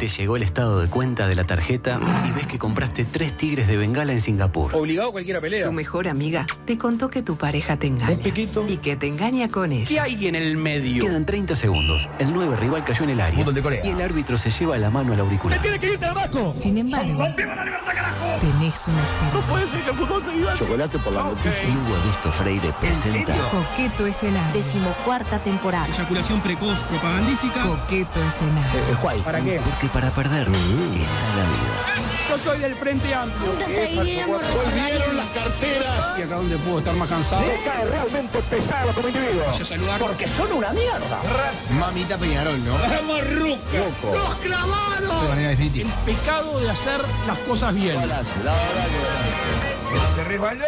Te llegó el estado de cuenta de la tarjeta y ves que compraste tres tigres de Bengala en Singapur. Obligado cualquiera pelea. Tu mejor amiga te contó que tu pareja te engaña. Un piquito. Y que te engaña con ¿Qué ella. hay en el medio? Quedan 30 segundos. El nuevo rival cayó en el área. Fútbol de Corea. Y el árbitro se lleva la mano al auricular. ¡Tiene que irte al banco! Sin embargo, tenés una esperanza. Chocolate por la noticia. Lugo Adusto Freire presenta Coqueto escenario. Decimocuarta temporada. Eyaculación precoz propagandística. Coqueto escenario. ¿Para qué? Porque para perder está la vida. Yo soy del Frente Amplio. Seguiremos Volvieron las carteras. ¿Y acá donde puedo estar más cansado? cae realmente pesado como individuo. Vaya a saludar. Porque son una mierda. Mamita Peñarol, ¿no? La marruca. ¡Los clavaron! De manera definitiva. El pecado de hacer las cosas bien. Se resbaló.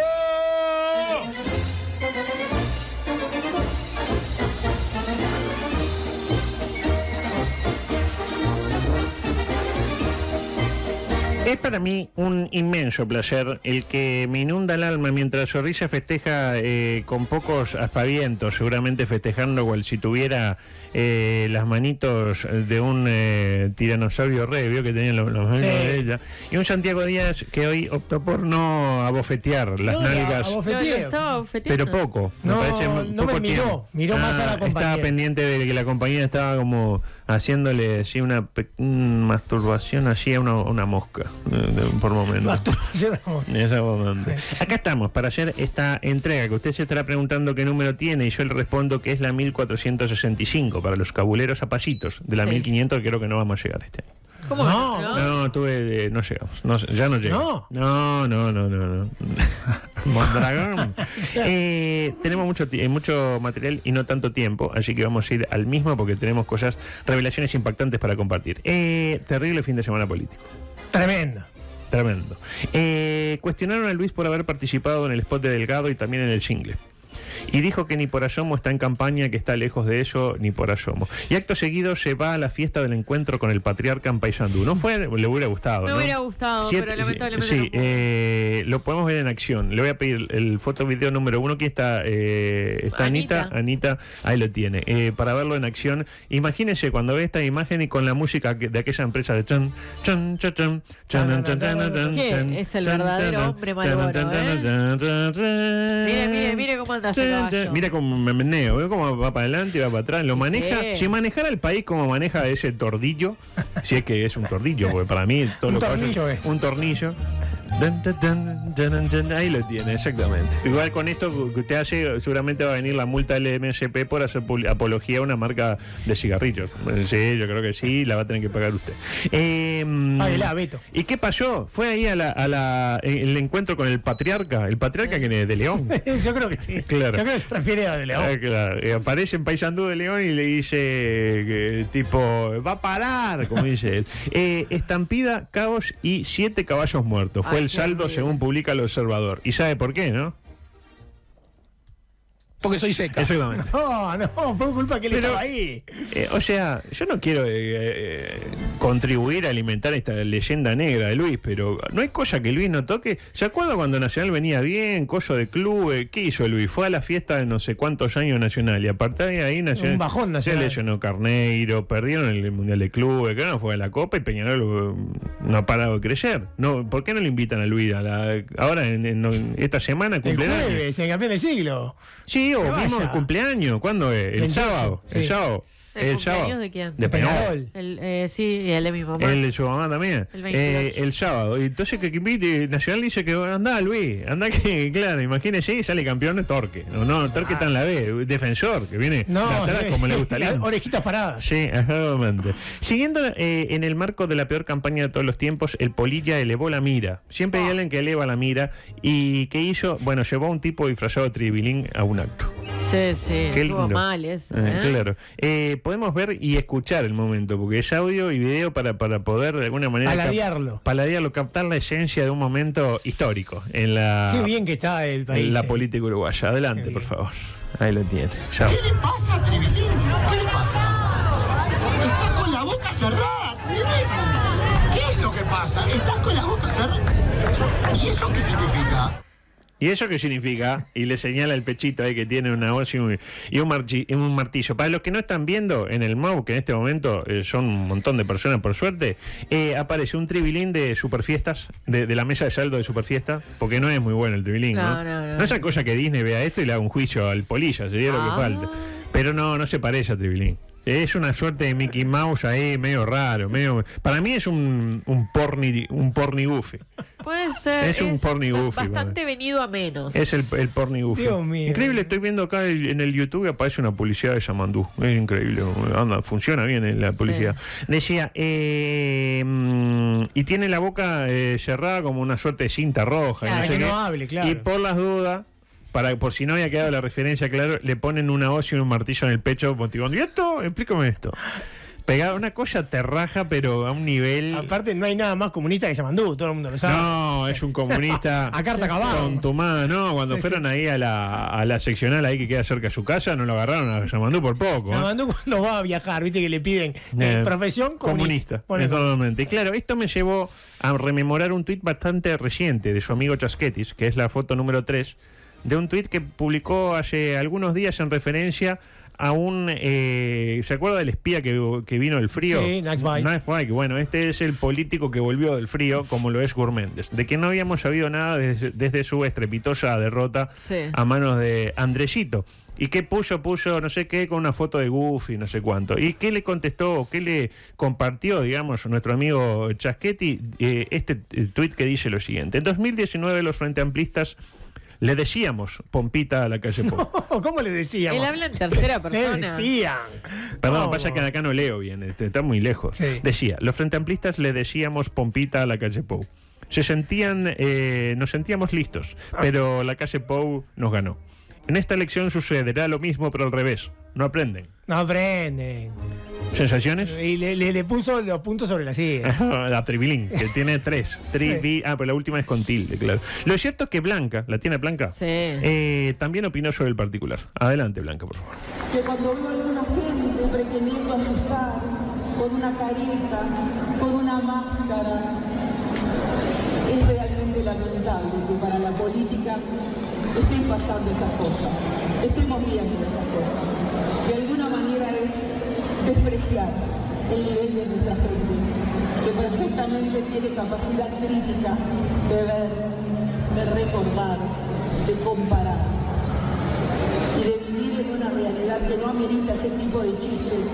Es para mí un inmenso placer el que me inunda el alma mientras Zorrilla festeja eh, con pocos aspavientos, seguramente festejando cual si tuviera eh, las manitos de un eh, tiranosaurio rey, vio que tenía los, los manos de ella, y un Santiago Díaz que hoy optó por no abofetear las nalgas, pero poco, No, me parece no poco me miró, tiempo. miró más a la Estaba compañera. pendiente de que la compañía estaba como haciéndole así una pe- un masturbación así a una, a una mosca de- de- por momento. Masturbación, amor. Exactamente. Acá estamos para hacer esta entrega que usted se estará preguntando qué número tiene y yo le respondo que es la 1465 para los cabuleros a pasitos. De la Sí. 1500 creo que no vamos a llegar este año. ¿Cómo No, no? Tuve no llegamos. No, ya no llegamos. No. No, no, no, no. Mondragón. Eh, tenemos mucho, eh, mucho material y no tanto tiempo, así que vamos a ir al mismo porque tenemos cosas, revelaciones impactantes para compartir. Eh, terrible fin de semana político. Tremendo. Tremendo. Eh, cuestionaron a Luis por haber participado en el spot de Delgado y también en el single y dijo que ni por Ayomo está en campaña, que está lejos de ello, ni por Ayomo. Y acto seguido se va a la fiesta del encuentro con el patriarca en Paysandú. No fue, le hubiera gustado. Me ¿no? hubiera gustado, Siete, pero lamentablemente. Sí, lo podemos ver en acción. Le voy a pedir el fotovideo número uno. Aquí está, eh, está Anita. Anita. Ahí lo tiene. Eh, para verlo en acción, imagínense cuando ve esta imagen y con la música de aquella empresa de chan, chan, chan, chan, chan, chan, chan, Es el verdadero hombre malvado. Mire, mire, mire cómo anda. Mira cómo me meneo, ¿ve cómo va para adelante y va para atrás. Lo Sí. maneja. Si manejara el país como maneja ese tordillo, si es que es un tordillo, porque para mí todo Un lo que tornillo es. un tornillo. Dun, dun, dun, dun, dun, ahí lo tiene, exactamente. Igual con esto que usted hace, seguramente va a venir la multa del MSP por hacer apología a una marca de cigarrillos. Sí, yo creo que sí, la va a tener que pagar usted. Eh, Páguela, Beto. ¿Y qué pasó? Fue ahí a la, a la- el encuentro con el patriarca, el patriarca que es de León. Yo creo que sí. Claro. Yo creo que se refiere a De León. Ah, claro. Eh, aparece en Paysandú de León y le dice que, tipo, va a parar, como dice él. Eh, estampida, cabos y siete caballos muertos. Fue el saldo según publica el observador. ¿Y sabe por qué, no? Porque soy seca. Exactamente. No, no, por culpa que él Pero- estaba ahí. Eh, o sea, yo no quiero eh, eh, contribuir a alimentar esta leyenda negra de Luis, pero no hay cosa que Luis no toque. ¿Se acuerda cuando Nacional venía bien, coso de club? eh, ¿Qué hizo Luis? Fue a la fiesta de no sé cuántos años Nacional y a partir de ahí Nacional. Un bajón Nacional. Se lesionó Carneiro, perdieron el Mundial de Clubes, que no fue a la Copa y Peñarol no ha parado de crecer. No, ¿Por qué no le invitan a Luis? A la- ahora, en, en- esta semana, El cumpleaños. jueves, el campeón del siglo. Sí, o Que mismo el cumpleaños. ¿Cuándo es? El 28, sábado. El sí. sábado. ¿El sábado. cumpleaños de quién? De Peñarol. El, eh, sí, y el de mi mamá. El de su mamá también. El Eh, 28. el sábado. Y entonces que invite, Nacional dice que anda Luis, anda que, claro, imagínese y sale campeón de Torque. No, no, Torque está en la B, defensor, que viene No, de atrás como le gusta a León. Orejitas paradas. Sí, exactamente. Siguiendo eh, en el marco de la peor campaña de todos los tiempos, el Polilla elevó la mira. Siempre Ah. hay alguien que eleva la mira. ¿Y qué hizo? Bueno, llevó a un tipo disfrazado de tribilín a un acto. Sí, sí, Qué lindo. mal eso. Eh, ¿eh? Claro. Eh, podemos ver y escuchar el momento, porque es audio y video para, para poder de alguna manera. Paladearlo. cap- Paladearlo, captar la esencia de un momento histórico en la, Qué bien que está el país. en la eh. política uruguaya. Adelante, por favor. Ahí lo tiene. Chao. ¿Qué le pasa a Tribilín? ¿Qué le pasa? Está con la boca cerrada. Tribilín. ¿Qué es lo que pasa? Estás con la boca cerrada. ¿Y eso qué significa? ¿Y eso qué significa? Y le señala el pechito ahí que tiene una hoz y un, y un, martillo. Para los que no están viendo en el MOU, que en este momento eh, son un montón de personas por suerte, eh, aparece un tribilín de superfiestas, de, de la mesa de saldo de superfiestas, porque no es muy bueno el tribilín, ¿no? No, no, no. es esa cosa que Disney vea esto y le haga un juicio al polilla, sería lo que Ah. falta. Pero no, no se parece a tribilín. Es una suerte de Mickey Mouse ahí, medio raro, medio... Para mí es un, un porni, un porni goofy. Puede ser. Es un porni goofy, Bastante venido a menos. Es el, el porni goofy. Dios mío. Increíble, estoy viendo acá el- en el YouTube aparece una publicidad de Samandú. Es increíble, anda, funciona bien eh, la publicidad. Decía, eh, mm, y tiene la boca eh, cerrada como una suerte de cinta roja. y Para sé que no hable, claro. Y por las dudas, para, por si no había quedado la referencia claro, le ponen una hoz y un martillo en el pecho motivando. ¿Y esto? Explícame esto. Pegada una cosa terraja, pero a un nivel. Aparte, no hay nada más comunista que Yamandú, todo el mundo lo sabe. No, es un comunista. A carta cabal. Con tu mano, no. Cuando Sí, fueron ahí a la, a la seccional ahí que queda cerca de su casa, no lo agarraron a Yamandú por poco. ¿eh? Yamandú cuando va a viajar, viste que le piden eh, Eh, profesión comunista. comunista. Totalmente. Claro, esto me llevó a rememorar un tuit bastante reciente de su amigo Chasquetis, que es la foto número 3, de un tuit que publicó hace algunos días en referencia a un... eh, ¿Se acuerda del espía que, que vino del frío? Sí, Naxbay. Naxbay, Bueno, este es el político que volvió del frío, como lo es Gourméndez, de que no habíamos sabido nada desde, desde su estrepitosa derrota Sí. a manos de Andresito. ¿Y qué puso? Puso no sé qué con una foto de Goofy, no sé cuánto. ¿Y qué le contestó o qué le compartió, digamos, nuestro amigo Chaschetti? Eh, este eh, tuit que dice lo siguiente. En 2019 los Frente Amplistas le decíamos Pompita a la calle. Él ¿Cómo le decíamos? habla en tercera Le persona. decían. Perdón, No. pasa que acá no leo bien, este, está muy lejos. Sí. Decía, los Frente Amplistas le decíamos Pompita a la calle Pou. Se sentían, eh, nos sentíamos listos, Ah. pero la calle Pou nos ganó. En esta elección sucederá lo mismo, pero al revés. No aprenden. No aprenden. ¿Sensaciones? Y le, le- le puso los puntos sobre la silla. la Tribilín, que tiene tres. Trivi, ah, pero la última es con tilde, claro. Lo cierto es que Blanca, ¿la tiene Blanca? Sí. Eh, también opinó sobre el particular. Adelante, Blanca, por favor. que cuando veo a alguna gente pretendiendo asustar con una careta, con una máscara, es realmente lamentable que para la política estén pasando esas cosas, estemos viendo esas cosas. De alguna manera es despreciar el nivel de nuestra gente, que perfectamente tiene capacidad crítica de ver, de recordar, de comparar y de vivir en una realidad que no amerita ese tipo de chistes,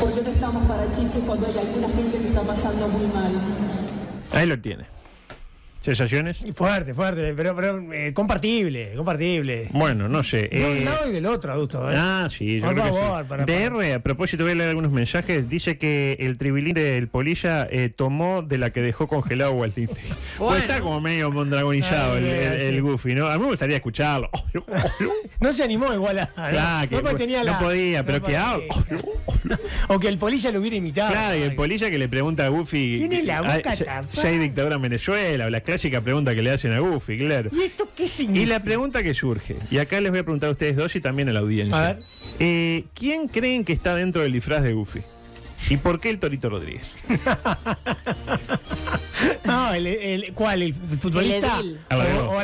porque no estamos para chistes cuando hay alguna gente que está pasando muy mal. Ahí lo tiene. ¿Sensaciones? Fuerte, fuerte, pero, pero eh, compartible, compartible. Bueno, no sé. De un eh, lado y del otro, adulto. ¿eh? Ah, sí, yo Por creo que favor, sí. para- para- DR, a propósito, voy a leer algunos mensajes. Dice que el tribilín del Polilla eh, tomó de la que dejó congelado Walt Disney. Pues Bueno. está como medio mondragonizado el, el- Goofy, ¿no? A mí me gustaría escucharlo. No se animó igual a. Claro, que- porque tenía no la- podía, pero no que podía. O que el policía lo hubiera imitado. Claro, y el Polilla que le pregunta a Goofy. Tiene la boca tapada. Si hay dictadura en Venezuela, o la clásica pregunta que le hacen a Goofy, claro. ¿Y esto qué significa? Y la pregunta que surge, y acá les voy a preguntar a ustedes dos y también a la audiencia. A ver. Eh, ¿Quién creen que está dentro del disfraz de Goofy? ¿Y por qué el Torito Rodríguez? No, el, el- ¿cuál? ¿El futbolista? El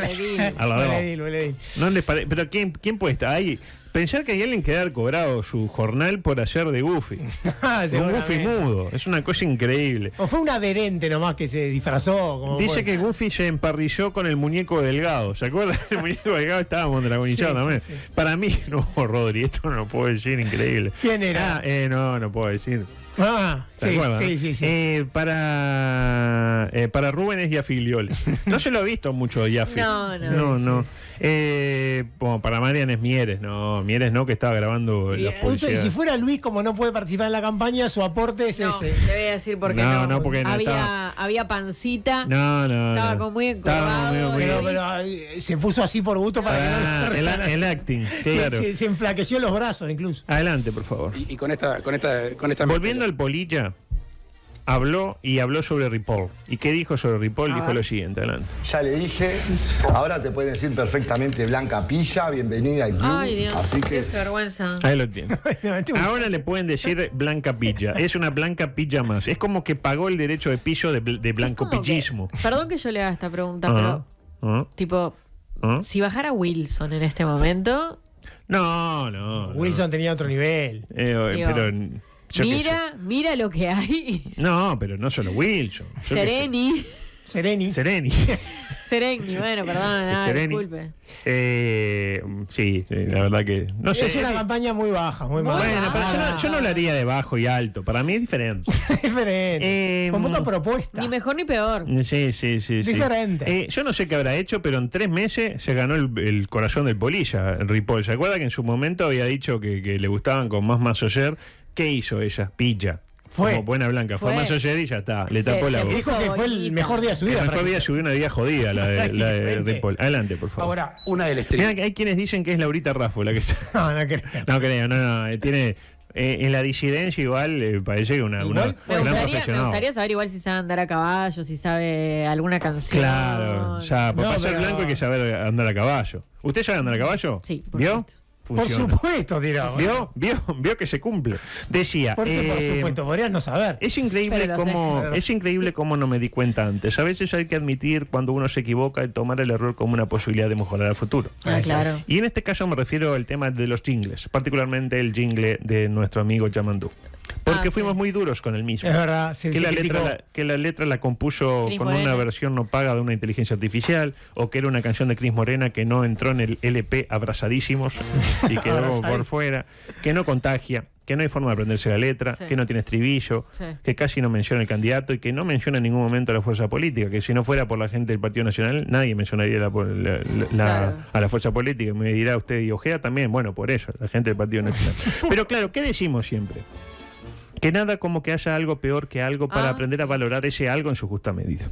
edil. El. ¿No les pare- Pero ¿quién, ¿quién puede estar ahí? Pensar que hay alguien que ha cobrado su jornal por hacer de Goofy. Ah, un Goofy mudo. Es una cosa increíble. O fue un adherente nomás que se disfrazó. Como Dice que Goofy se emparrilló con el muñeco delgado. ¿Se acuerdan? El muñeco delgado estaba dragonizado Sí, también. sí, sí. Para mí, no, Rodri, esto no lo puedo decir, increíble. ¿Quién era? Ah, eh, no, no puedo decir. Ah, ¿Se sí, sí, sí, sí. Eh, para, eh, para Rubén es Yafi Glioles. No se lo ha visto mucho Yafi. No, no. No, Sí, no. Eh, bueno, para Marian es Mieres, no. Mieres no, que estaba grabando Y, las eh, policías. si fuera Luis, como no puede participar en la campaña, su aporte es No, ese. te voy a decir por qué No, no. no, porque no había, estaba- había pancita. No, no, Estaba no. como muy encorvado, Pero, pero, se puso así por gusto para Ah, que el, no el acting, se, claro. se- se enflaqueció los brazos incluso. Adelante, por favor. Y, y con esta, con esta, con esta Volviendo Polilla, habló y habló sobre Ripoll. ¿Y qué dijo sobre Ripoll? Dijo lo siguiente, adelante. Ya le dije, ahora te pueden decir perfectamente Blanca Pilla, bienvenida al club. Ay, Dios. Así Qué que vergüenza. Ahí lo tiene. Ahora le pueden decir blanca pilla. Es una blanca pilla más. Es como que pagó el derecho de pillo de, de blanco Como que- pillismo. Perdón que yo le haga esta pregunta, Ajá, pero tipo, ¿Ah? Si bajara Wilson en este momento, No, no. no. Wilson tenía otro nivel. Eh, Digo, pero. Yo mira, mira lo que hay. No, pero no solo Wilson. Yo. Sereni. Sereni. Sereni. Sereni, bueno, perdón, ah, Sereni. disculpe. Eh, sí, sí, la verdad que. No sé. es una campaña muy baja, muy mala. Bueno, pero yo no, yo no lo haría de bajo y alto. Para mí es diferente. diferente. Eh, Con poca propuesta. Ni mejor ni peor. Sí, sí, sí. sí. Diferente. Eh, yo no sé qué habrá hecho, pero en tres meses se ganó el, el corazón del Polilla, Ripoll. ¿Se acuerda que en su momento había dicho que, que le gustaban con más Masoyer? ¿Qué hizo ella? Pilla. Fue. Como buena blanca. Fue, Fue. Masoyer y ya está. Le Se- tapó la boca. Dijo que fue el mejor día de su El vida. mejor día subió una vida jodida, la de, la de Prácticamente. Ripoll. Adelante, por favor. Ahora, una del que hay quienes dicen que es Laurita Raffo la que está. No, no creo. No creo, no, no. eh, Tiene. eh, en la disidencia igual eh, parece que una, una, Igual Me gran gustaría, me profesional. gustaría saber igual si sabe andar a caballo, si sabe alguna canción. Claro, ya, No, para ser pero- blanco hay que saber andar a caballo. ¿Usted sabe andar a caballo? Sí, por ¿Vio? supuesto. Por Funciona. supuesto, dirá. ¿Vio? ¿Vio? ¿Vio que se cumple? Decía. Porque por eh, supuesto, podrías no saber. Es increíble sé. cómo es increíble cómo no me di cuenta antes. A veces hay que admitir cuando uno se equivoca y tomar el error como una posibilidad de mejorar el futuro. Ah, claro. Y en este caso me refiero al tema de los jingles, particularmente el jingle de nuestro amigo Yamandú. Porque Ah, fuimos sí. muy duros con el mismo. Es verdad. se- que, se la letra, la, que la letra la compuso con Morena. una versión no paga de una inteligencia artificial, o que era una canción de Cris Morena que no entró en el LP abrazadísimos y quedó por fuera, que no contagia, que no hay forma de aprenderse la letra, Sí. que no tiene estribillo, Sí. que casi no menciona el candidato y que no menciona en ningún momento a la fuerza política, que si no fuera por la gente del Partido Nacional, nadie mencionaría la- la- la- Claro. a la fuerza política. Me dirá usted, y Ojeda también, bueno, por eso, la gente del Partido Nacional. Pero claro, ¿qué decimos siempre? Que nada como que haya algo peor que algo para Ah, aprender a valorar ese algo en su justa medida.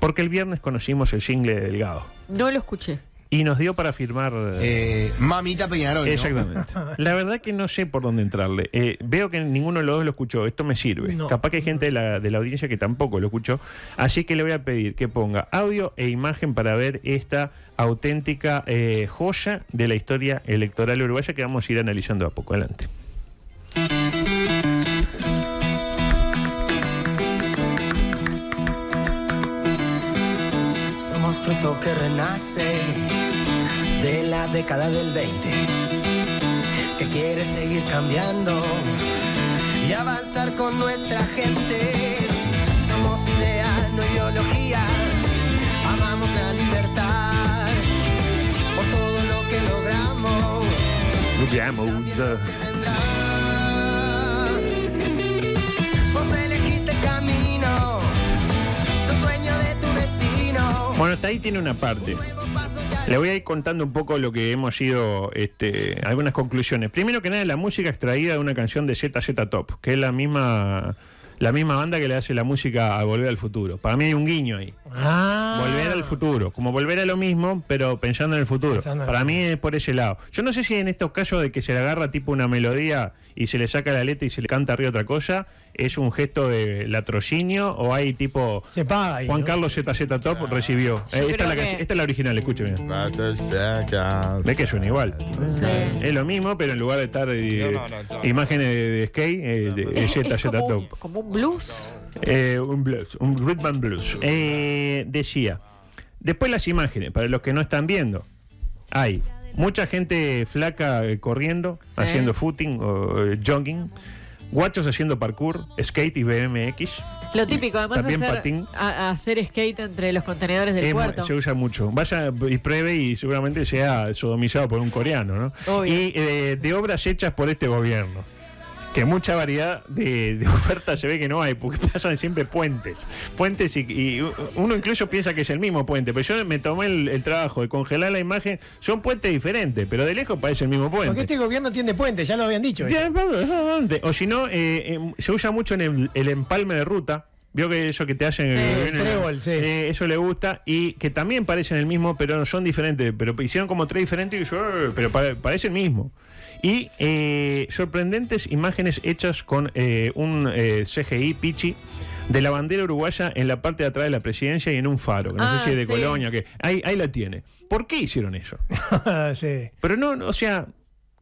Porque el viernes conocimos el single de Delgado No lo escuché. y nos dio para firmar... Eh, mamita Peñarol. ¿no? Exactamente. La verdad que no sé por dónde entrarle. Eh, veo que ninguno de los dos lo escuchó. Esto me sirve. No. Capaz que hay gente de la, de la audiencia que tampoco lo escuchó. Así que le voy a pedir que ponga audio e imagen para ver esta auténtica eh, joya de la historia electoral uruguaya que vamos a ir analizando a poco. Adelante. Fruto que renace de la década del 20, que quiere seguir cambiando y avanzar con nuestra gente. Somos idea, no ideología, amamos la libertad por todo lo que logramos. vendrá. Bueno, hasta ahí tiene una parte. Le voy a ir contando un poco lo que hemos ido, este, algunas conclusiones. Primero que nada, la música extraída de una canción de ZZ Top, que es la misma, la misma banda que le hace la música a Volver al Futuro. Para mí hay un guiño ahí. Ah. Volver al futuro, como volver a lo mismo, pero pensando en el futuro. En Para el mí es por ese lado. Yo no sé si en estos casos de que se le agarra tipo una melodía y se le saca la letra y se le canta arriba otra cosa, es un gesto de latrocinio o hay tipo Se paga ahí. Juan ¿no? Carlos ZZ Top recibió. Eh, esta, es la, que- esta es la original, escúcheme. Ve que suena igual. Sí. Es lo mismo, pero en lugar de estar eh, imágenes de, de skate, eh, de, ZZ Top. como un blues. Eh, un blues, un rhythm and blues. Eh, decía, después las imágenes, para los que no están viendo, hay mucha gente flaca eh, corriendo, Sí. haciendo footing o eh, jogging, guachos haciendo parkour, skate y BMX. Lo típico, además También hacer, patín. a- hacer skate entre los contenedores del puerto. se usa mucho. Vaya y pruebe y seguramente sea sodomizado por un coreano, ¿no? Obvio. Y eh, de obras hechas por este gobierno. Que mucha variedad de, de ofertas se ve que no hay, porque pasan siempre puentes. Puentes y, y uno incluso piensa que es el mismo puente, pero yo me tomé el, el trabajo de congelar la imagen. Son puentes diferentes, pero de lejos parece el mismo puente. Porque este gobierno tiene puente, ya lo habían dicho. Ya, O si no, eh, eh, se usa mucho en el, el empalme de ruta. Vio que eso que te hacen Sí, eh, el trébol, sí. eh, eso le gusta y que también parecen el mismo, pero son diferentes. Pero hicieron como tres diferentes y yo, eh, pero pa- parece el mismo. Y eh, sorprendentes imágenes hechas con eh, un eh, CGI Pichi de la bandera uruguaya en la parte de atrás de la presidencia y en un faro. que No Ah, sé si es de sí. Colonia, que ahí, ahí la tiene. ¿Por qué hicieron eso? sí. Pero no, no, o sea,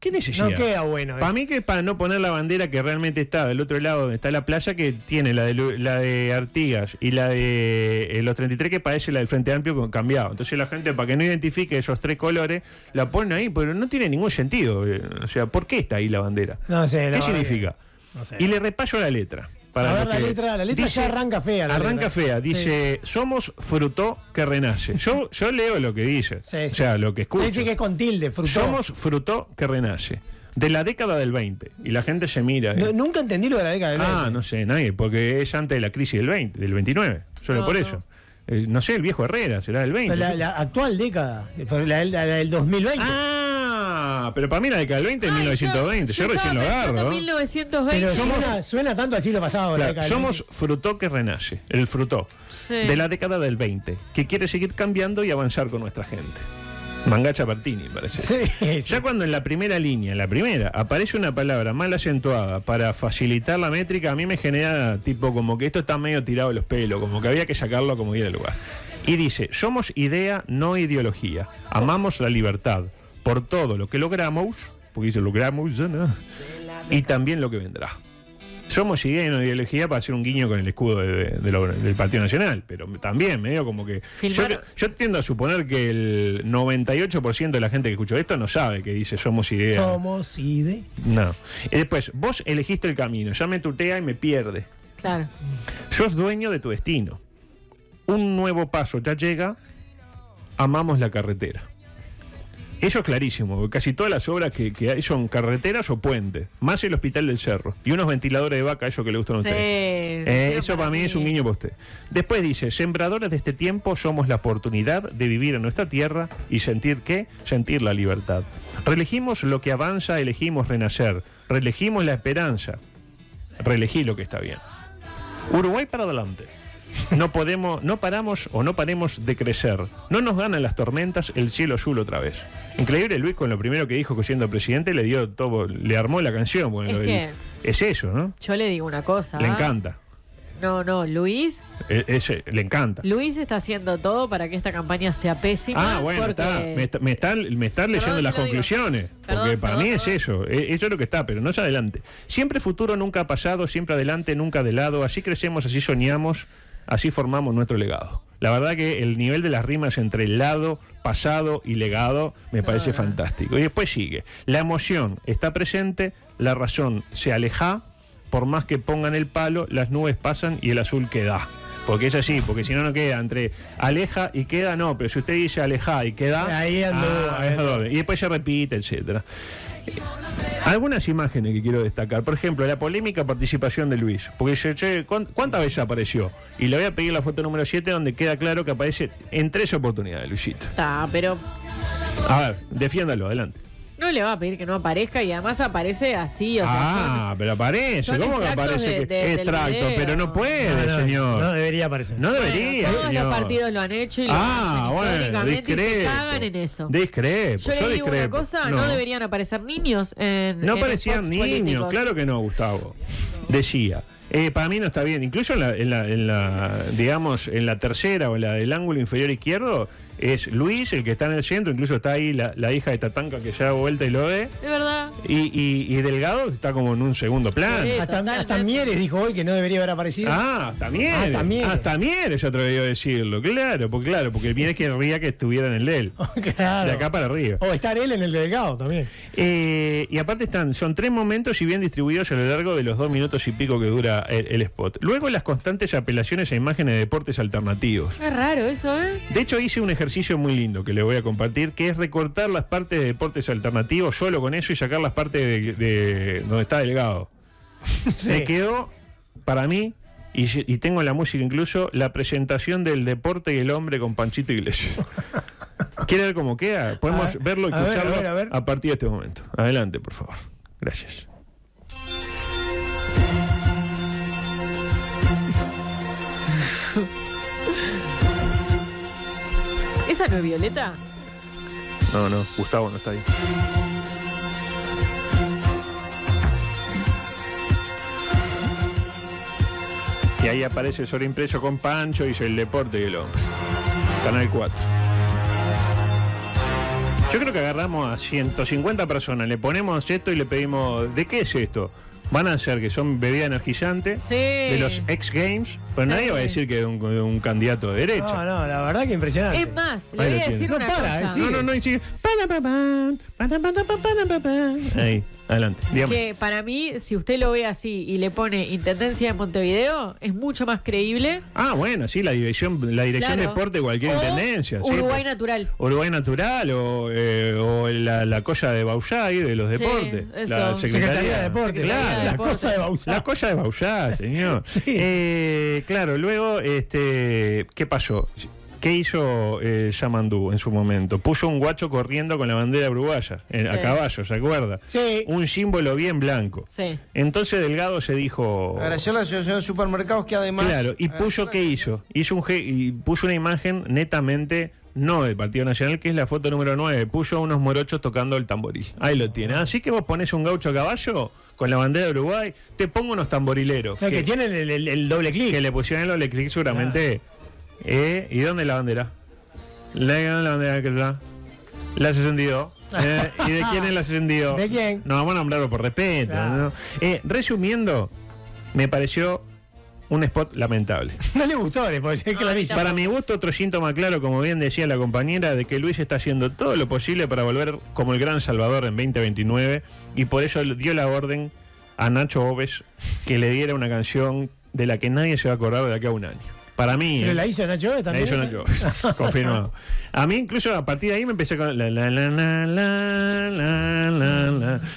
¿Qué necesidad? No queda bueno. Para mí que es para no poner la bandera que realmente está del otro lado donde está la playa, que tiene la de, la de Artigas y la de eh, los 33 que parece la del Frente Amplio con cambiado. Entonces la gente, para que no identifique esos tres colores, la pone ahí, pero no tiene ningún sentido. eh, O sea, ¿por qué está ahí la bandera? No sé, ¿Qué significa? no sé. Y le repaso la letra. Para A ver, la letra- la letra ya arranca fea, la arranca letra. fea. Dice, somos frutó que renace. Yo, yo leo lo que dice. Sí, O sea, lo que escucho. Dice que es con tilde, frutó. Somos frutó que renace. De la década del 20. Y la gente se mira. eh. No- nunca entendí lo de la década del ah, 20. no sé, nadie. Porque es antes de la crisis del 20, del 29. Solo No, por no. eso. Eh, no sé, el viejo Herrera, será del 20. La, la actual década, la, la- la del 2020. Ah, pero para mí la década del 20 es 1920. Yo, recién lo agarro. 1920. Pero suena, suena tanto al siglo pasado. la Claro, década del somos frutó que renace, el frutó, Sí. de la década del 20, que quiere seguir cambiando y avanzar con nuestra gente. Mangacha Martini, parece. Sí, Ya cuando en la primera línea, en la primera, aparece una palabra mal acentuada para facilitar la métrica, a mí me genera tipo como que esto está medio tirado de los pelos, como que había que sacarlo como diera lugar. Y dice, somos idea, no ideología. Amamos la libertad por todo lo que logramos, porque dice logramos, ya no, y también lo que vendrá. Somos idea y no ideología para hacer un guiño con el escudo de- de lo- del Partido Nacional, pero también medio como que... Yo, tiendo a suponer que el 98% de la gente que escuchó esto no sabe que dice somos idea. Somos IDE. No. Y después, vos elegiste el camino, ya me tutea y me pierde. Claro. Sos dueño de tu destino. Un nuevo paso ya llega, amamos la carretera. Eso es clarísimo, porque casi todas las obras que, que hay son carreteras o puentes, más el Hospital del Cerro y unos ventiladores de vaca, eso que le gustan a ustedes. Eh, eso para mí es un guiño para usted. Después dice, sembradores de este tiempo somos la oportunidad de vivir en nuestra tierra y sentir qué? Sentir la libertad. Reelegimos lo que avanza, elegimos renacer. Reelegimos la esperanza. Reelegí lo que está bien. Uruguay para adelante. No podemos, no paramos o no paremos de crecer. No nos ganan las tormentas, el cielo azul otra vez. Increíble Luis con lo primero que dijo que siendo presidente le dio todo, le armó la canción. bueno, Es que- es eso, ¿no? Yo le digo una cosa. Le ¿ah? encanta. No, no, Luis. E- ese, le encanta. Luis está haciendo todo para que esta campaña sea pésima. Ah, bueno, porque... está, me, está, me, está, me está leyendo las conclusiones. porque para perdón, mí es eso. e- Eso es lo que está, pero no es adelante. Siempre futuro, nunca pasado. Siempre adelante, nunca de lado. Así crecemos, así soñamos, así formamos nuestro legado. La verdad que el nivel de las rimas entre el lado, pasado y legado me parece fantástico. Y después sigue. La emoción está presente, la razón se aleja. Por más que pongan el palo, las nubes pasan y el azul queda. Porque es así, porque si no, no queda entre aleja y queda, no, pero si usted dice aleja y queda. Ahí ando, ah, ahí ando. Y después se repite, etcétera. Algunas imágenes que quiero destacar. Por ejemplo, la polémica participación de Luis. Porque dice, che, ¿cuán- ¿cuántas veces apareció? Y le voy a pedir la foto número 7 donde queda claro que aparece en tres oportunidades, Luisito. Está, pero A ver, defiéndalo, adelante. No le va a pedir que no aparezca y además aparece así, o sea, ah, pero aparece. son ¿Cómo que aparece? de- que de- del extracto, pero no puede, No, no, señor. no debería aparecer. No debería, todos señor. los partidos lo han hecho y lo Ah, hacen bueno, y se discrepo. cagan en eso. Discrepo, Yo le digo una cosa, no. deberían aparecer niños en No en parecían spots niños, políticos. claro que no, Gustavo. Decía. Eh, para mí no está bien. Incluso en la, en la- en la, digamos, en la tercera o en la del ángulo inferior izquierdo, es Luis el que está en el centro, incluso está ahí la, la hija de Tatanka que ya da vuelta y lo ve. Es verdad. Y, y- y Delgado está como en un segundo plano. Sí, Hasta, Mieres dijo hoy que no debería haber aparecido. Ah, hasta Mieres. Hasta Mieres. Hasta Mieres se atrevió a decirlo. Claro, porque claro, porque Mieres querría que estuviera en el de él. claro. De acá para arriba. O estar él en el delgado también. Eh, y aparte están, son tres momentos y bien distribuidos a lo largo de los dos minutos y pico que dura el, el spot. Luego las constantes apelaciones a imágenes de deportes alternativos. Es raro eso, ¿eh? De hecho hice un ejercicio muy lindo que le voy a compartir, que es recortar las partes de deportes alternativos solo con eso y sacar las partes de, de donde está delgado. Me quedó, para mí, y, y tengo la música incluso, la presentación del deporte y el hombre con Panchito Iglesias. ¿Quiere ver cómo queda? Podemos A verlo y a ver, a escucharlo ver, a ver. a partir de este momento. Adelante, por favor. Gracias. ¿Esa no Violeta? No, no, Gustavo no está ahí. Y ahí aparece el sobreimpreso con Pancho y el deporte y el hombre. Canal 4. Yo creo que agarramos a 150 personas, le ponemos esto y le pedimos, ¿de qué es esto? Van a ser que son bebida energizante Sí. de los X Games, pero Sí. nadie va a decir que es un, un candidato de derecha. No, no, la verdad que impresionante. Es más, le voy a decir una No para, cosa. eh. No, no, no, y sigue. Ahí, adelante. Dígame. Que para mí, si usted lo ve así y le pone Intendencia de Montevideo, es mucho más creíble. Ah, bueno, sí, la dirección, la dirección de deporte de cualquier O intendencia. Uruguay pues. Natural. Uruguay Natural o, eh, o la, la cosa de Bausay de los deportes. La Secretaría de Deporte. Claro, la Deporte. cosa de Bausá. La cosa de Bausá, señor. Sí. Eh, claro, luego, este, ¿qué pasó? ¿Qué hizo eh, Yamandú en su momento? Puso un guacho corriendo con la bandera uruguaya, en- a Sí. caballo, ¿se acuerda? Sí. Un símbolo bien blanco. Sí. Entonces Delgado se dijo... Agradeció a la Asociación de Supermercados que además. Claro, y puso, ¿qué hizo? Hizo un ge- y puso una imagen netamente no del Partido Nacional, que es la foto número 9. Puso a unos morochos tocando el tamboril. Ahí lo tiene. Así que vos pones un gaucho a caballo con la bandera de Uruguay, te pongo unos tamborileros. O sea, que, tienen el, el- el doble clic. que le pusieron el doble clic seguramente. Eh, ¿Y dónde la bandera? La, la bandera que está. La 62. Eh, ¿Y de quién es la 62? ¿De quién? No, vamos a nombrarlo por respeto. Claro. ¿no? Eh, resumiendo, me pareció un spot lamentable. No le gustó, le puedo decir clarísimo. Para mi gusto, otro síntoma claro, como bien decía la compañera, de que Luis está haciendo todo lo posible para volver como el gran salvador en 2029 y por eso le dio la orden a Nacho Oves que le diera una canción de la que nadie se va a acordar de aquí a un año. Para mí. Pero la hizo Nacho también. La hizo Nacho confirmado. A mí, incluso a partir de ahí me empecé con. La, la, la, la, la, la,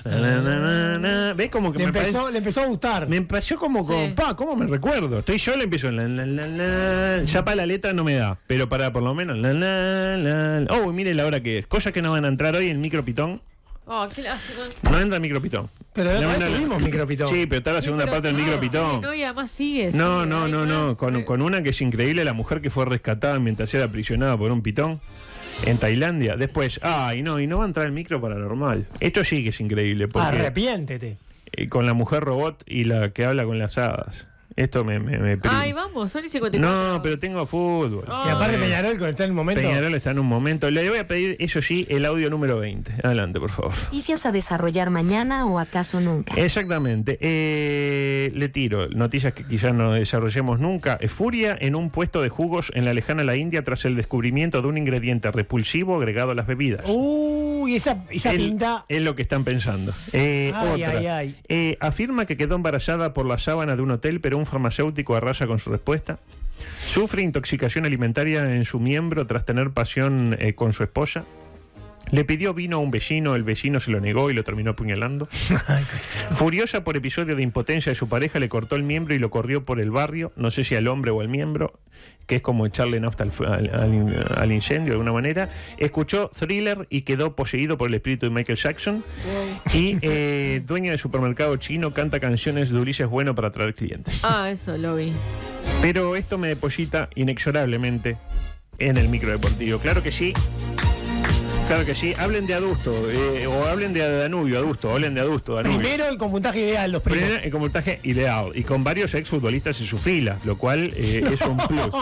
la, la, ¿Ves como que le me empezó. Le empezó a gustar. Me empezó como. Sí. como pa, ¿Cómo me recuerdo? Estoy yo, le empiezo. La, la, la, la. Ya para la letra no me da, pero para por lo menos. La, la, la. Oh, mire la hora que es. Cosas que no van a entrar hoy en micro pitón. Oh, qué lástima. No entra micropitón. Pero la No, no, no. tuvimos micropitón. Sí, pero está la segunda parte del micropitón. No, y además sigue. No, sigue, no, no, no. Con, eh. con una que es increíble, la mujer que fue rescatada mientras era aprisionada por un pitón en Tailandia. Después, ay, no, y no va a entrar el micro paranormal. Esto sí que es increíble. Porque, Arrepiéntete. eh, con la mujer robot y la que habla con las hadas. Esto me, me, me pri- Ay, vamos, son y 54. No, pero tengo fútbol. Y aparte Peñarol está en un momento. Peñarol está en un momento. Le voy a pedir, eso sí, el audio número 20. Adelante, por favor. ¿Noticias a desarrollar mañana o acaso nunca? Exactamente. Eh, le tiro noticias que quizás no desarrollemos nunca. Eh, Furia en un puesto de jugos en la lejana la India tras el descubrimiento de un ingrediente repulsivo agregado a las bebidas. Uy, esa, esa El- pinta. Es lo que están pensando. Eh, Ay, otra. ay, ay. Eh, afirma que quedó embarazada por la sábana de un hotel, pero un farmacéutico arrasa con su respuesta. Sufre intoxicación alimentaria en su miembro tras tener pasión eh, con su esposa. Le pidió vino a un vecino, el vecino se lo negó y lo terminó apuñalando. Furiosa por episodio de impotencia de su pareja, le cortó el miembro y lo corrió por el barrio, no sé si al hombre o al miembro, que es como echarle nafta al, al- al- al incendio de alguna manera. Escuchó thriller y quedó poseído por el espíritu de Michael Jackson. Y eh, dueña de supermercado chino canta canciones de Ulises Bueno para atraer clientes. Ah, eso lo vi. Pero esto me deposita inexorablemente en el microdeportivo. Claro que sí. Claro que sí. Hablen de adusto. eh, o hablen de Danubio, adusto. Hablen de adusto, Danubio. Primero y con puntaje ideal, los primos. Primero, en comentaje ideal y con varios exfutbolistas en su fila, lo cual eh, es un plus.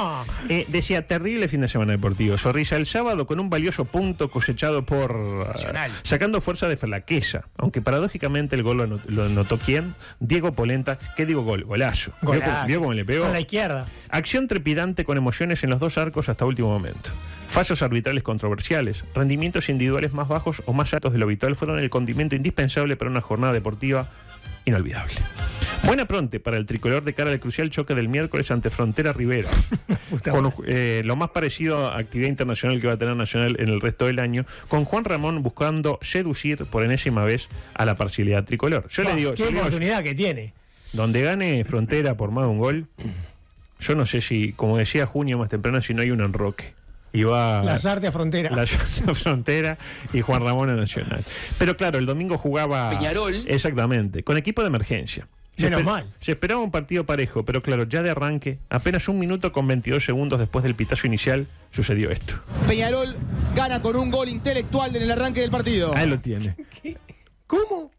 Eh, decía, terrible fin de semana deportivo. Zorrilla el sábado con un valioso punto cosechado por... Nacional. Sacando fuerza de flaqueza. Aunque paradójicamente el gol lo anotó, lo anotó quién? Diego Polenta. ¿Qué digo gol? Golazo. ¿Vio cómo- Golazo. ¿Vio cómo le pegó? Con la izquierda. Acción trepidante con emociones en los dos arcos hasta último momento. Fallos arbitrales controversiales, rendimientos individuales más bajos o más altos de lo habitual fueron el condimento indispensable para una jornada deportiva inolvidable. Buena pronte para el tricolor de cara al crucial choque del miércoles ante Frontera Rivera. con eh, lo más parecido a actividad internacional que va a tener Nacional en el resto del año, con Juan Ramón buscando seducir por enésima vez a la parcialidad tricolor. Yo le digo, Qué oportunidad que tiene. donde gane Frontera por más de un gol, yo no sé si, como decía Junio más temprano, si no hay un enroque. Y va Lazarte a frontera. la Frontera y Juan Ramón a Nacional. Pero claro, el domingo jugaba. Peñarol. Exactamente, con equipo de emergencia. Se Menos esper- mal. Se esperaba un partido parejo, pero claro, ya de arranque, apenas un minuto con 22 segundos después del pitazo inicial, sucedió esto. Peñarol gana con un gol intelectual en el arranque del partido. Ahí lo tiene. ¿Cómo?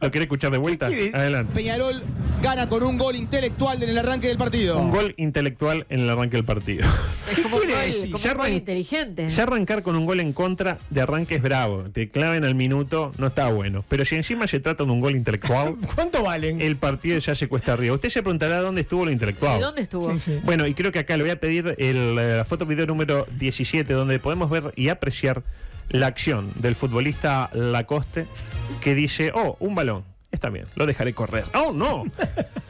¿Lo quiere escuchar de vuelta? Adelante. Peñarol gana con un gol intelectual en el arranque del partido. Un gol intelectual en el arranque del partido. Es como un quiere gol- decir? como Ya arran- inteligente. Ya arrancar con un gol en contra de arranque es bravo. Te claven al minuto, no está bueno. Pero si encima se trata de un gol intelectual, ¿Cuánto valen? el partido ya se cuesta arriba. Usted se preguntará dónde estuvo lo ¿Y intelectual. dónde estuvo? Sí, sí. Bueno, y creo que acá le voy a pedir el, eh, la foto video número 17, donde podemos ver y apreciar la acción del futbolista Lacoste que dice, oh, un balón. Está bien, lo dejaré correr. ¡Oh, no!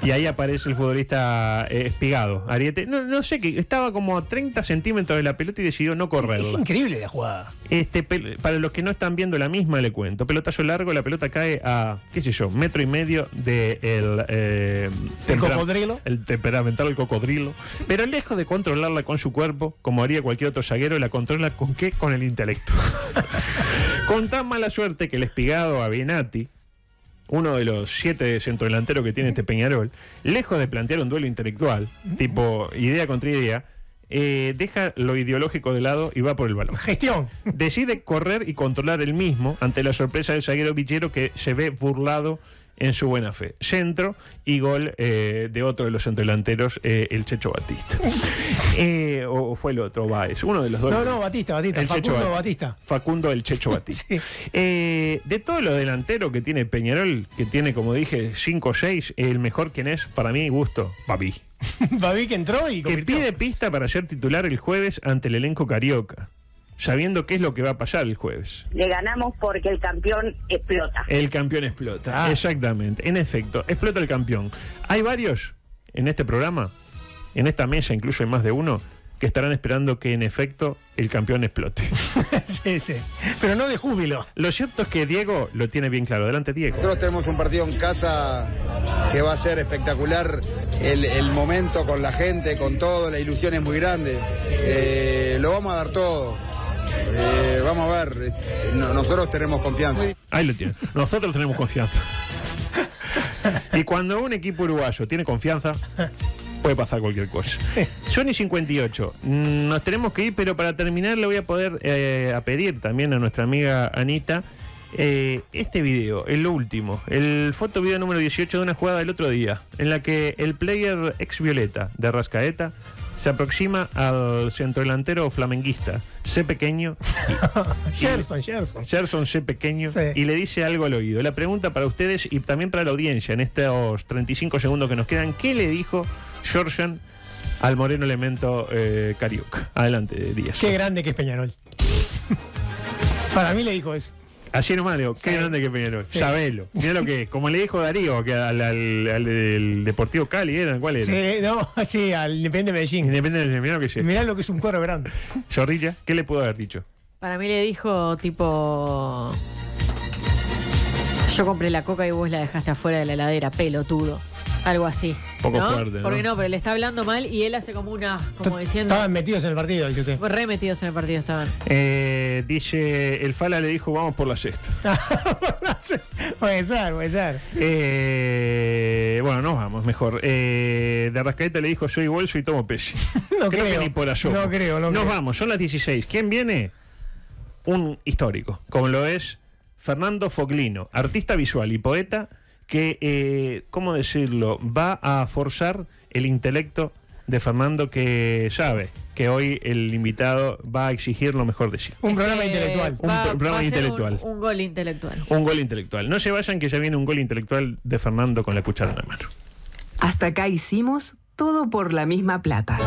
Y ahí aparece el futbolista eh, espigado, Ariete. No, no sé, que estaba como a 30 centímetros de la pelota y decidió no Es correrla. increíble la jugada. Este, para los que no están viendo la misma, le cuento. Pelotazo largo, la pelota cae a, qué sé yo, metro y medio del de ¿El tempera- cocodrilo? El temperamental el cocodrilo. Pero lejos de controlarla con su cuerpo, como haría cualquier otro zaguero, la controla con qué? Con el intelecto. con tan mala suerte que el espigado Avenatti, uno de los siete centrodelanteros que tiene este Peñarol, lejos de plantear un duelo intelectual, tipo idea contra idea, eh, deja lo ideológico de lado y va por el balón. Gestión. Decide correr y controlar el mismo ante la sorpresa del zaguero Villero que se ve burlado en su buena fe. Centro y gol eh, de otro de los centrodelanteros, eh, el Checho Batista. Eh, o, fue el otro, Baez, uno de los dos. No, no, Batista, Batista. El Facundo Bat- Batista. Facundo el Checho Batista. Sí. Eh, de todos los delanteros que tiene Peñarol, que tiene, como dije, 5 o 6, el mejor quien es, para mi gusto, Babi. Babi que entró y Que convirtió. pide pista para ser titular el jueves ante el elenco carioca, sabiendo qué es lo que va a pasar el jueves. Le ganamos porque el campeón explota. El campeón explota. Ah. Exactamente. En efecto, explota el campeón. Hay varios en este programa, en esta mesa, incluso hay más de uno, que estarán esperando que en efecto el campeón explote. sí, sí. Pero no de júbilo. Lo cierto es que Diego lo tiene bien claro. Adelante, Diego. Nosotros tenemos un partido en casa que va a ser espectacular. El, el momento con la gente, con todo, la ilusión es muy grande. Eh, lo vamos a dar todo. Eh, vamos a ver, no- nosotros tenemos confianza. Ahí lo tienen. Nosotros tenemos confianza. Y cuando un equipo uruguayo tiene confianza, puede pasar cualquier cosa. Sony 58. mm, Nos tenemos que ir, pero para terminar le voy a poder eh, pedir también a nuestra amiga Anita eh, este video, el último, el foto video número 18 de una jugada del otro día, en la que el player ex Violeta de Rascaeta se aproxima al centrodelantero flamenguista, C pequeño, Gerson, Gerson. Gerson C. Pequeño Sí. y le dice algo al oído. La pregunta para ustedes y también para la audiencia en estos 35 segundos que nos quedan, ¿qué le dijo Georgian al moreno elemento eh, carioca? Adelante, Díaz. Qué grande que es Peñarol. Para mí le dijo eso. Así nomás, Leo, qué Sí. grande que Peñarol. Sí. Sabelo. Mira lo que es. Como le dijo Darío que al, al- al del Deportivo Cali, ¿era? ¿cuál era? Sí, no, sí, al Independiente de Medellín. Independiente, mira lo que es. Mirá lo que es un cuero grande. Zorrilla, ¿qué le pudo haber dicho? Para mí le dijo tipo... Yo compré la coca y vos la dejaste afuera de la heladera, pelotudo. Algo así. Poco ¿no? fuerte, ¿no? Porque no, pero le está hablando mal y él hace como una... Como diciendo... Estaban metidos en el partido, el que usted. Re metidos en el partido estaban. Eh, dice, el Fala le dijo, vamos por la sexta. puede ser, puede ser. Eh, bueno, nos vamos, mejor. Eh, de Arrascaeta le dijo, soy bolso y tomo pez. No creo, creo. que ni por asomo. No creo, no Nos creo. vamos, son las 16. ¿Quién viene? Un histórico, como lo es Fernando Foglino, artista visual y poeta que, eh, ¿cómo decirlo?, va a forzar el intelecto de Fernando que sabe que hoy el invitado va a exigir lo mejor de sí. Un programa Eh, intelectual. Un va- programa va a ser intelectual. Un, un gol intelectual. Un gol intelectual. No se vayan que ya viene un gol intelectual de Fernando con la cuchara en la mano. Hasta acá hicimos todo por la misma plata.